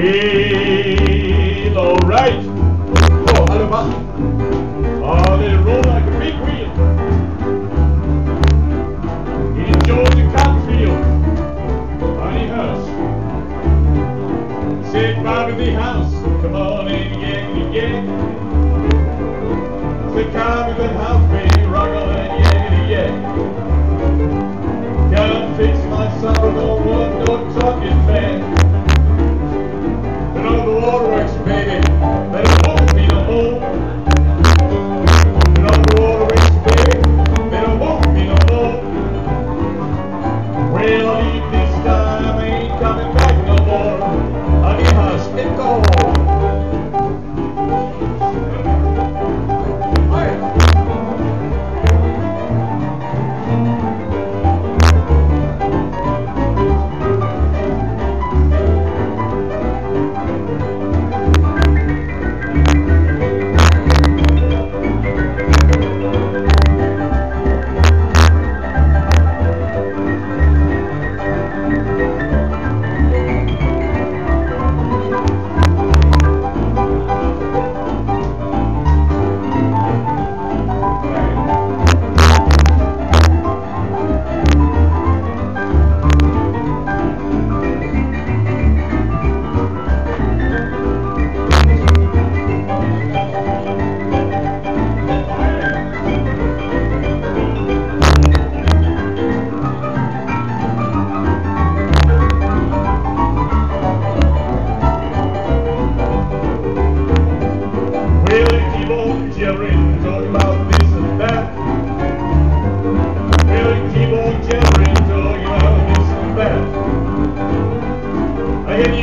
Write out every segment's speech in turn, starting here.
We out the house. Come on in, yeah, yeah. get. Click the house.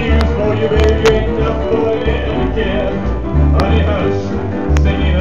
you for your baby singing